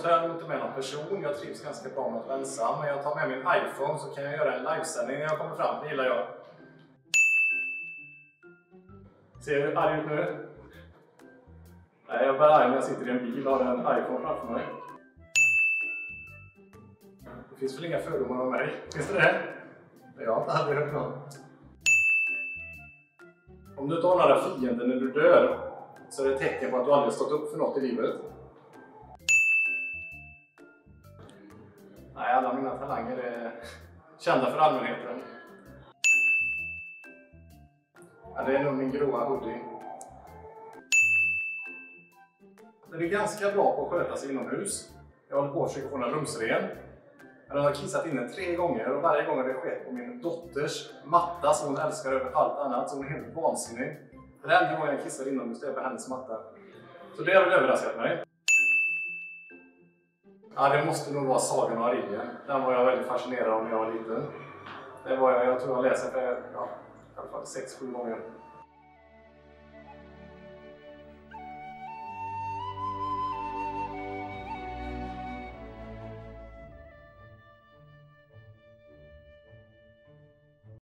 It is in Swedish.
tar inte med någon person. Jag trivs ganska bra med att vara ensam. Men jag tar med min iPhone så kan jag göra en livesändning när jag kommer fram. Det gillar jag. Ser du arg ut nu? Nej, jag är arg när jag sitter i en bil och har en iPhone framför mig. Det finns väl inga fördomar om mig? Finns det det? Jag har inte aldrig hört någon. Om du inte har några fiender när du dör så är det ett tecken på att du aldrig stått upp för något i livet. Nej, alla mina talanger är kända för allmänheten. Ja, det är nog min gråa hoodie. Den är ganska bra på att sköta sig inomhus. Jag håller på att försöka få den rumsren. Men den har kissat in den tre gånger och varje gång har det skett på min dotters matta som hon älskar över allt annat. Så hon är helt vansinnig. Den enda gången jag kissar inomhus det är på hennes matta. Så det har väl överraskat mig. Ja, det måste nog vara Sagan om ringen. Den var jag väldigt fascinerad av när jag var liten. Det var jag, jag tror jag läste den ja, i alla fall 6-7 gånger.